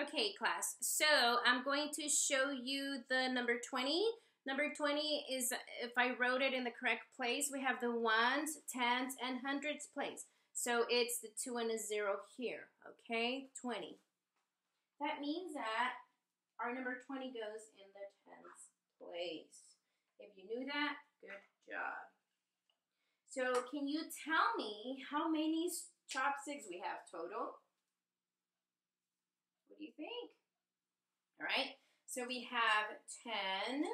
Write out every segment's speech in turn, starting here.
Okay, class. So I'm going to show you the number 20. Number 20 is, if I wrote it in the correct place, we have the ones, tens, and hundreds place. So it's the 2 and a 0 here, okay? 20. That means that our number 20 goes in the tens place. If you knew that, good job. So can you tell me how many chopsticks we have total? What do you think? All right, so we have 10, 20,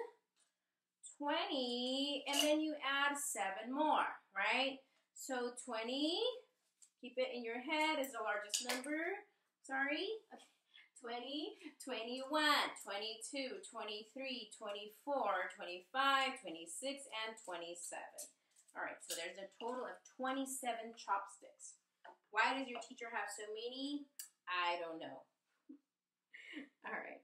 and then you add seven more, right? So 20, keep it in your head, is the largest number. Sorry. Okay. 20, 21, 22, 23, 24, 25, 26, and 27. All right, so there's a total of 27 chopsticks. Why does your teacher have so many? I don't know. All right.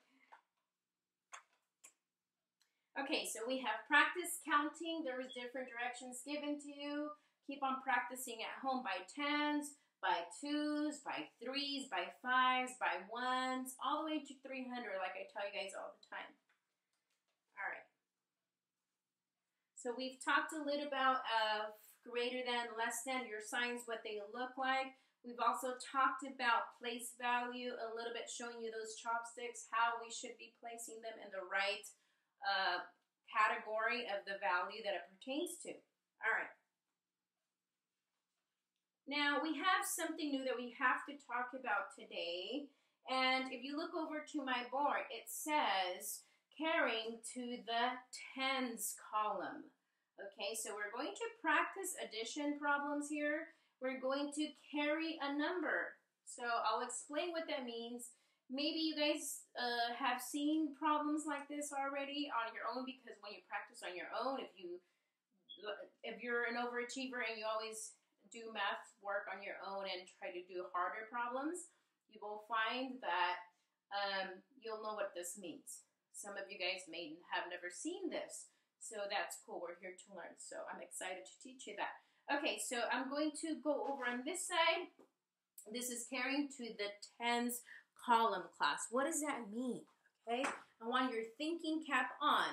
Okay, so we have practice counting. There was different directions given to you. Keep on practicing at home by tens, by twos, by threes, by fives, by ones, all the way to 300, like I tell you guys all the time. All right. So we've talked a little about uh, greater than, less than, your signs, what they look like. We've also talked about place value, a little bit showing you those chopsticks, how we should be placing them in the right uh, category of the value that it pertains to. All right. Now, we have something new that we have to talk about today. And if you look over to my board, it says carrying to the tens column. Okay, so we're going to practice addition problems here we're going to carry a number. So I'll explain what that means. Maybe you guys uh, have seen problems like this already on your own because when you practice on your own, if you if you're an overachiever and you always do math work on your own and try to do harder problems, you will find that um, you'll know what this means. Some of you guys may have never seen this, so that's cool. We're here to learn, so I'm excited to teach you that. Okay, so I'm going to go over on this side. This is carrying to the tens column class. What does that mean? Okay, I want your thinking cap on.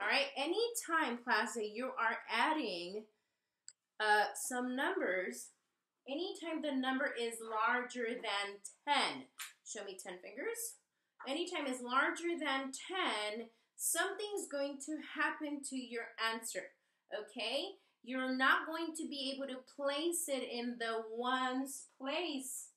All right, anytime class that you are adding uh, some numbers, anytime the number is larger than 10, show me 10 fingers. Anytime is larger than 10, something's going to happen to your answer. Okay? You're not going to be able to place it in the ones place.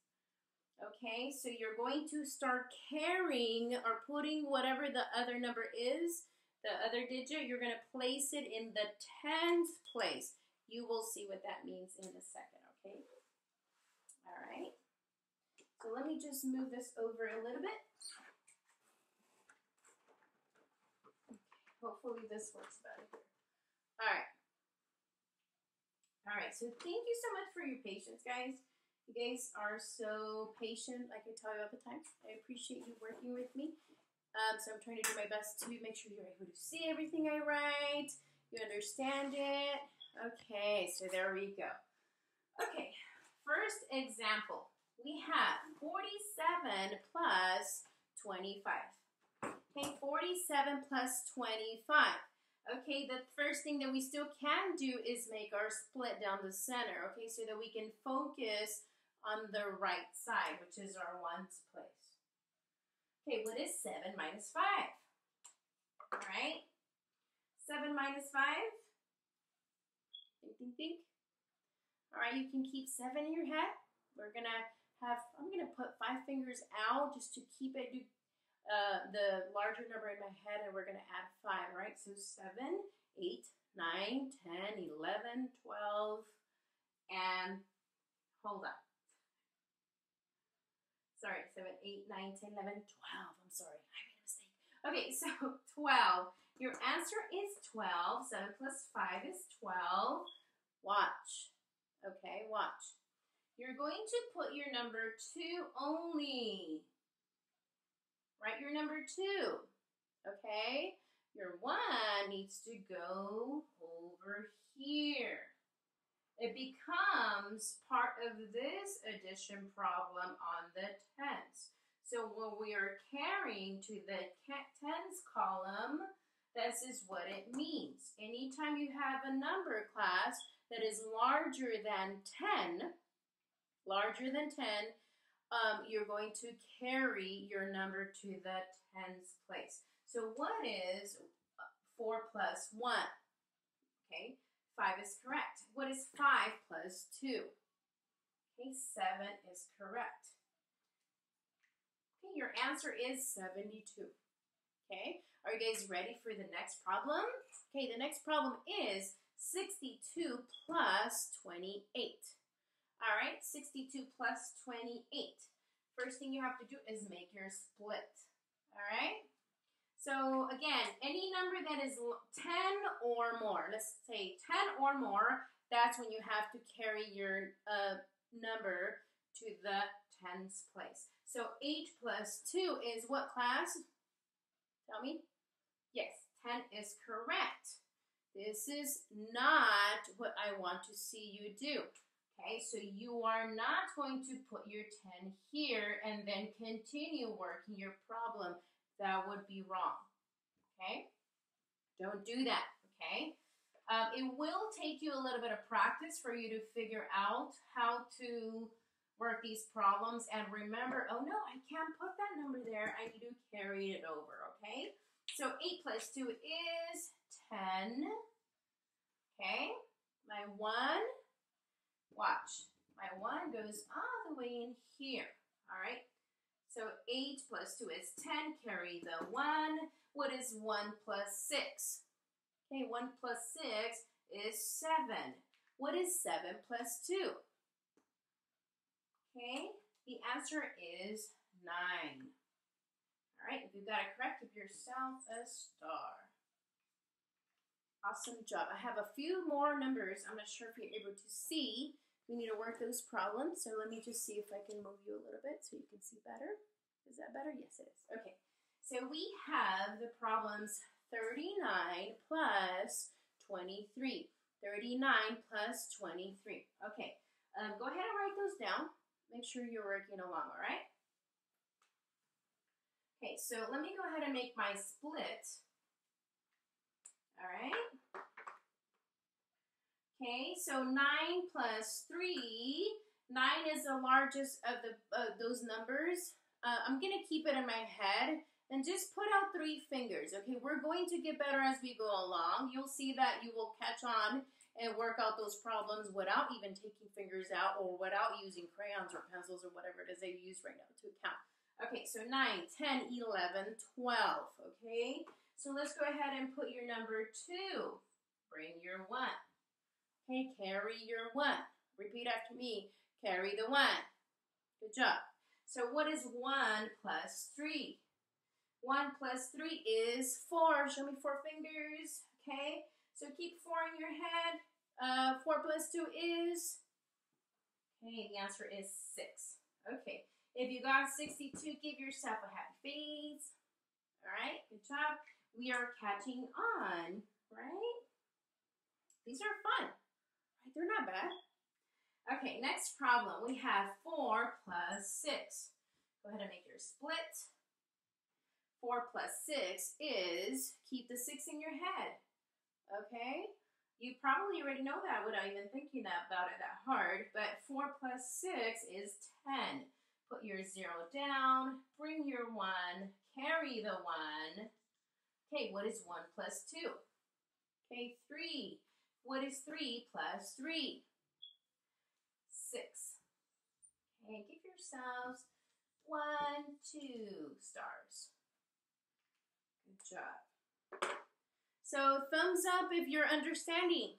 Okay, so you're going to start carrying or putting whatever the other number is, the other digit, you're going to place it in the tens place. You will see what that means in a second, okay? All right. So let me just move this over a little bit. Hopefully this works better. All right. All right, so thank you so much for your patience, guys. You guys are so patient, like I tell you all the time. I appreciate you working with me. Um, so I'm trying to do my best to make sure you're able to see everything I write, you understand it. Okay, so there we go. Okay, first example. We have 47 plus 25. Okay, 47 plus 25. Okay, the first thing that we still can do is make our split down the center, okay, so that we can focus on the right side, which is our ones place. Okay, what is 7 minus 5? All right, 7 minus 5? Think, think, think. All right, you can keep 7 in your head. We're going to have, I'm going to put five fingers out just to keep it, uh, the larger number in my head and we're going to add 5, right? So 7, 8, 9, 10, 11, 12, and hold up. Sorry, 7, 8, 9, 10, 11, 12. I'm sorry, I made a mistake. Okay, so 12. Your answer is 12. 7 plus 5 is 12. Watch. Okay, watch. You're going to put your number 2 only. Write your number two, okay? Your one needs to go over here. It becomes part of this addition problem on the tens. So when we are carrying to the tens column, this is what it means. Anytime you have a number class that is larger than 10, larger than 10, um, you're going to carry your number to the tens place. So what is 4 plus 1? Okay, 5 is correct. What is 5 plus 2? Okay, 7 is correct. Okay, your answer is 72. Okay, are you guys ready for the next problem? Okay, the next problem is 62 plus 28. All right, 62 plus 28. First thing you have to do is make your split. All right? So again, any number that is 10 or more, let's say 10 or more, that's when you have to carry your uh, number to the tens place. So 8 plus 2 is what class? Tell me. Yes, 10 is correct. This is not what I want to see you do. Okay, so you are not going to put your 10 here and then continue working your problem. That would be wrong. Okay? Don't do that. Okay? Um, it will take you a little bit of practice for you to figure out how to work these problems and remember, oh no, I can't put that number there. I need to carry it over, okay? So 8 plus 2 is 10. Okay, my 1, watch, my 1 goes all the way in here. All right, so 8 plus 2 is 10. Carry the 1. What is 1 plus 6? Okay, 1 plus 6 is 7. What is 7 plus 2? Okay, the answer is 9. All right, if you got it correct, give yourself a star. Awesome job. I have a few more numbers. I'm not sure if you're able to see. We need to work those problems. So let me just see if I can move you a little bit so you can see better. Is that better? Yes, it is. Okay. So we have the problems 39 plus 23. 39 plus 23. Okay. Um, go ahead and write those down. Make sure you're working along, all right? Okay, so let me go ahead and make my split. All right. Okay, so 9 plus 3. 9 is the largest of the those numbers. Uh, I'm going to keep it in my head and just put out three fingers. Okay, we're going to get better as we go along. You'll see that you will catch on and work out those problems without even taking fingers out or without using crayons or pencils or whatever it is they use right now to count. Okay, so 9, 10, 11, 12. Okay, so let's go ahead and put your number 2. Bring your 1. Okay, carry your 1. Repeat after me. Carry the 1. Good job. So what is 1 plus 3? 1 plus 3 is 4. Show me 4 fingers. Okay, so keep 4 in your head. Uh, 4 plus 2 is? Okay, the answer is 6. Okay, if you got 62, give yourself a happy face. All right, good job. We are catching on, right? These are fun? They're not bad. Okay, next problem. We have 4 plus 6. Go ahead and make your split. 4 plus 6 is, keep the 6 in your head, okay? You probably already know that without even thinking about it that hard, but 4 plus 6 is 10. Put your zero down, bring your one, carry the one. Okay, what is one plus two? Okay, three. What is three plus three? Six. Okay, give yourselves one, two stars. Good job. So thumbs up if you're understanding.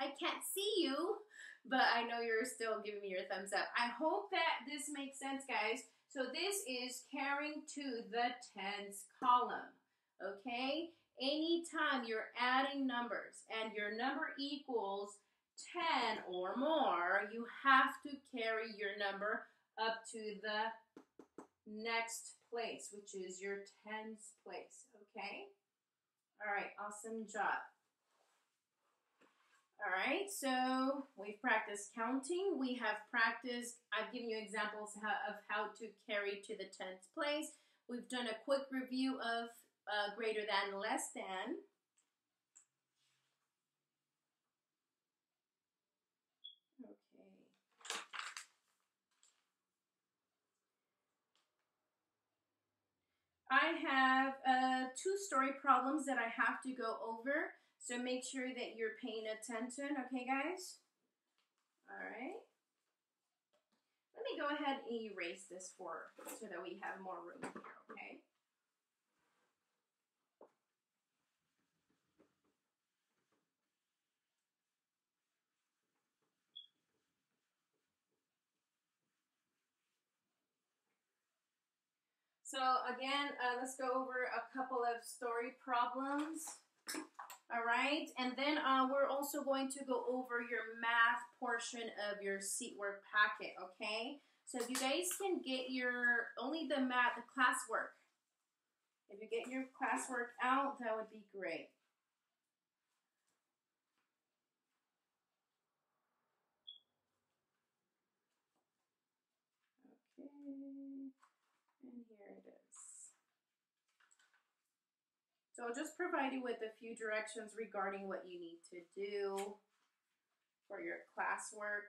I can't see you, but I know you're still giving me your thumbs up. I hope that this makes sense, guys. So this is carrying to the tens column, okay? Anytime you're adding numbers and your number equals 10 or more, you have to carry your number up to the next place, which is your tens place, okay? All right, awesome job. All right, so we've practiced counting. We have practiced, I've given you examples of how to carry to the tens place. We've done a quick review of uh, greater than, less than. Okay. I have uh, two story problems that I have to go over. So make sure that you're paying attention, okay guys? All right. Let me go ahead and erase this for so that we have more room here, okay? So again, uh, let's go over a couple of story problems. All right, and then uh, we're also going to go over your math portion of your seat work packet, okay? So if you guys can get your, only the math, the classwork. If you get your classwork out, that would be great. Okay. So I'll just provide you with a few directions regarding what you need to do for your classwork.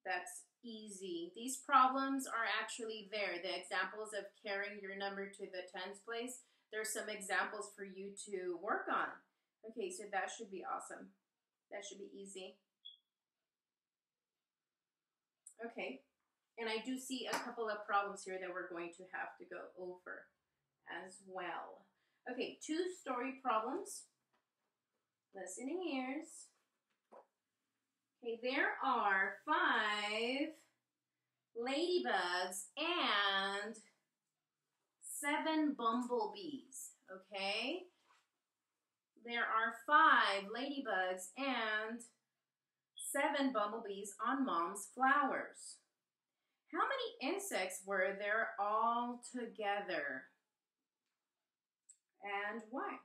That's easy. These problems are actually there. The examples of carrying your number to the tens place, there's some examples for you to work on. Okay, so that should be awesome. That should be easy. Okay, and I do see a couple of problems here that we're going to have to go over as well. Okay, two story problems. Listening ears. Okay, there are five ladybugs and seven bumblebees. Okay? There are five ladybugs and seven bumblebees on mom's flowers. How many insects were there all together? And why.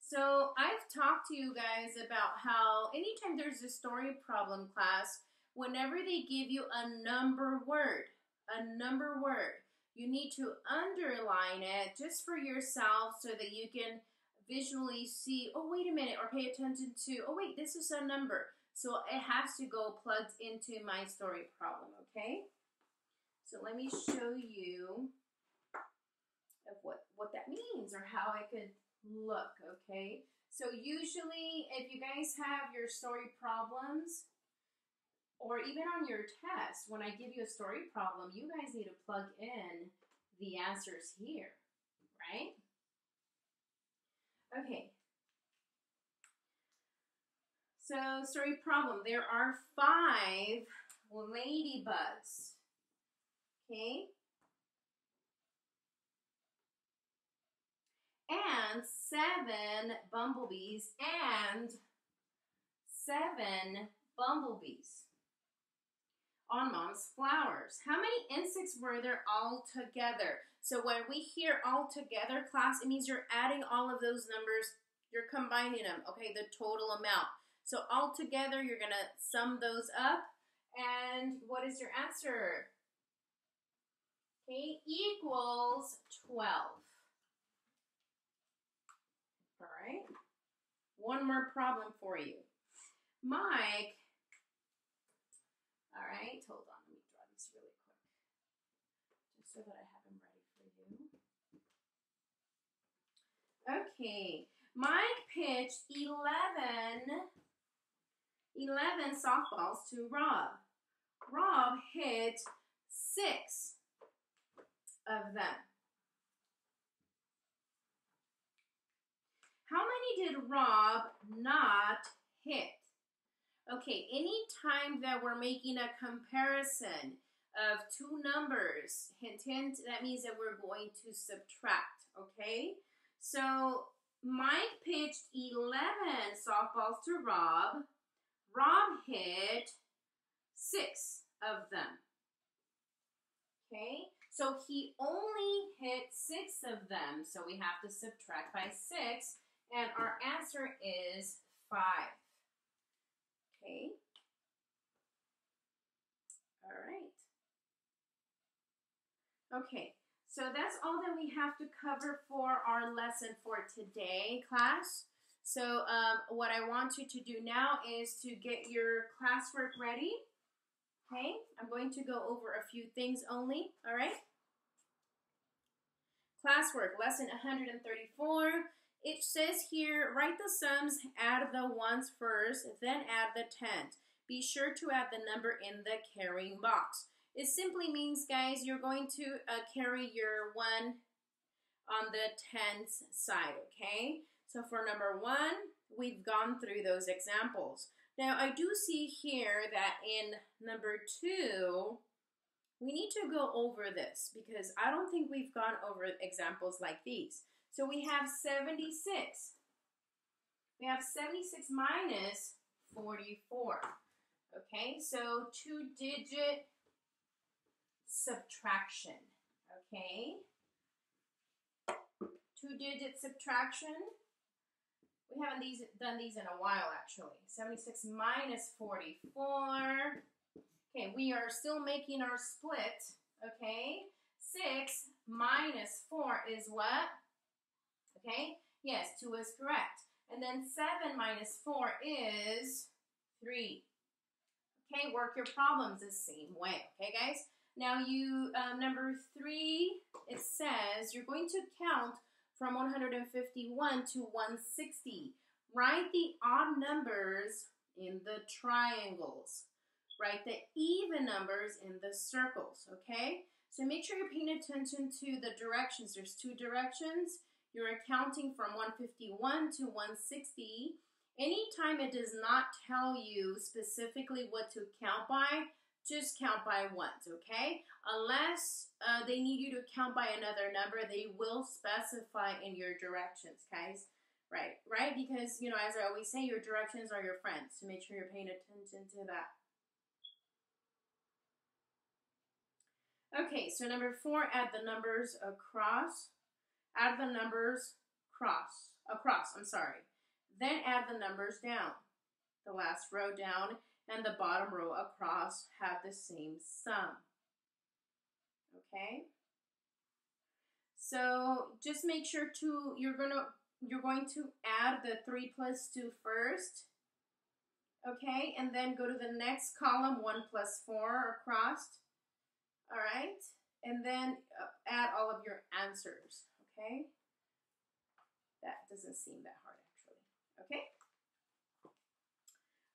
So I've talked to you guys about how anytime there's a story problem class, whenever they give you a number word, a number word, you need to underline it just for yourself so that you can visually see, oh, wait a minute, or pay attention to, oh, wait, this is a number. So it has to go plugged into my story problem, okay? So let me show you of what, what that means or how it could look, okay? So usually if you guys have your story problems, or even on your test, when I give you a story problem, you guys need to plug in the answers here, right? Okay. So, story problem. There are five ladybugs. Okay. And seven bumblebees and seven bumblebees on mom's flowers. How many insects were there all together? So when we hear all together, class, it means you're adding all of those numbers, you're combining them, okay, the total amount. So all together, you're to sum those up. And what is your answer? Okay, equals 12. right? One more problem for you. Mike, all right, hold on, let me draw these really quick, just so that I have them ready for you. Okay, Mike pitched 11, 11 softballs to Rob. Rob hit six of them. How many did Rob not hit? Okay, anytime that we're making a comparison of two numbers, hint, hint, that means that we're going to subtract, okay? So Mike pitched 11 softballs to Rob. Rob hit six of them. Okay, so he only hit six of them, so we have to subtract by six. And our answer is 5. 5. Okay. All right. Okay, so that's all that we have to cover for our lesson for today, class. So um, what I want you to do now is to get your classwork ready. Okay, I'm going to go over a few things only, all right? Classwork, lesson 134. It says here, write the sums, add the ones first, then add the tens. Be sure to add the number in the carrying box. It simply means, guys, you're going to uh, carry your one on the tens side, okay? So for number one, we've gone through those examples. Now, I do see here that in number two, we need to go over this because I don't think we've gone over examples like these. So we have 76. We have 76 minus 44. Okay, so two digit subtraction. Okay, two digit subtraction. We haven't these done these in a while actually. 76 minus 44. Okay, we are still making our split. Okay, 6 minus 4 is what? Okay, yes, 2 is correct. And then 7 minus 4 is 3. Okay, work your problems the same way. Okay, guys? Now you, um, number 3, it says you're going to count from 151 to 160. Write the odd numbers in the triangles. Write the even numbers in the circles, okay? So make sure you're paying attention to the directions. There's two directions. You're accounting from 151 to 160. Anytime it does not tell you specifically what to count by, just count by ones, okay? Unless uh, they need you to count by another number, they will specify in your directions, guys. Right, right? Because, you know, as I always say, your directions are your friends. So make sure you're paying attention to that. Okay, so number four, add the numbers across. Add the numbers cross, across, I'm sorry. Then add the numbers down. The last row down and the bottom row across have the same sum. Okay? So just make sure to you're gonna you're going to add the 3 plus 2 first. Okay, and then go to the next column, 1 plus 4 across. All right, and then uh, add all of your answers. Okay, that doesn't seem that hard actually. Okay.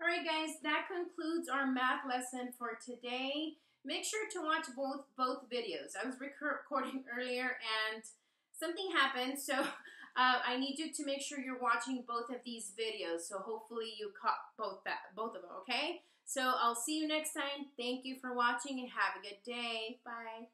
All right, guys, that concludes our math lesson for today. Make sure to watch both both videos. I was recording earlier and something happened, so uh, I need you to make sure you're watching both of these videos. So hopefully you caught both that both of them. Okay. So I'll see you next time. Thank you for watching and have a good day. Bye.